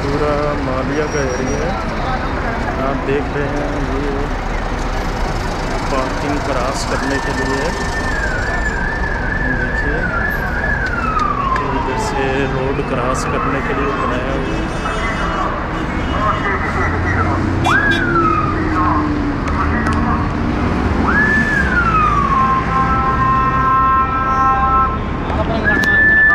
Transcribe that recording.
पूरा मालिया का एरिया है। आप देख रहे हैं ये पार्किंग क्रॉस करने के लिए देखिए, इधर से रोड क्रॉस करने के लिए बनाया हुआ